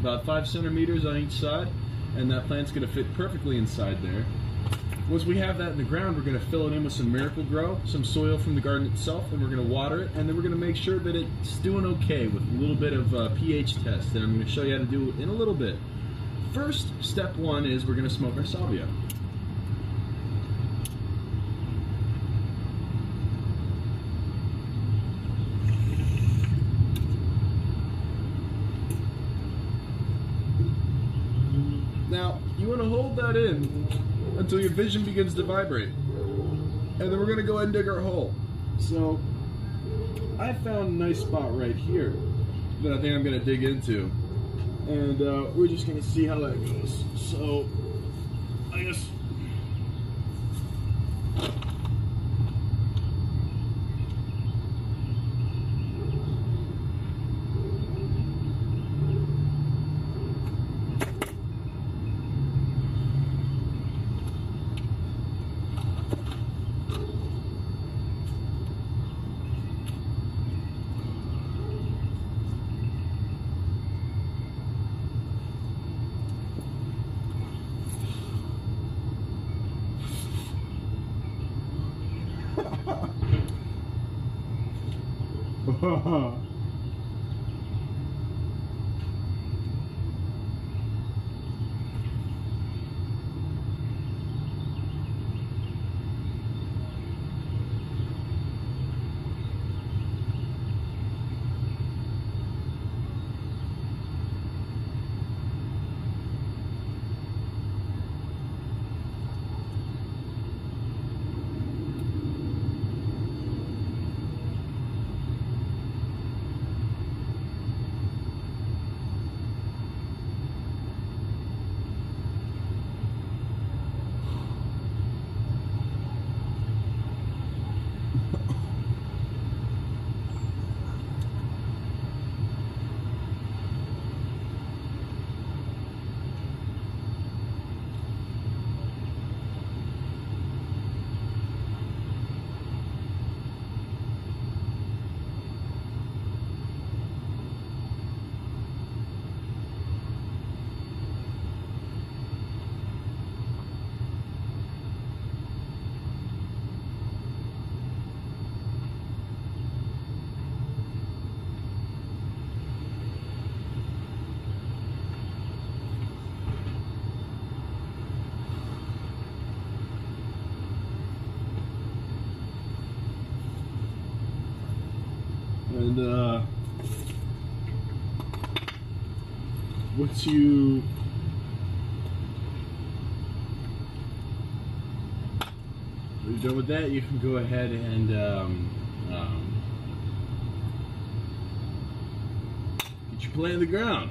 about five centimeters on each side, and that plant's going to fit perfectly inside there. Once we have that in the ground, we're going to fill it in with some Miracle-Gro, some soil from the garden itself, and we're going to water it, and then we're going to make sure that it's doing okay with a little bit of uh, pH test that I'm going to show you how to do in a little bit. First, step one is we're going to smoke our salvia. Now, you want to hold that in until your vision begins to vibrate. And then we're to go ahead and dig our hole. So, I found a nice spot right here that I think I'm to dig into. And uh, we're just to see how that goes. So, Ha ha ha. And uh, once you are done with that, you can go ahead and um, um, get your plant in the ground.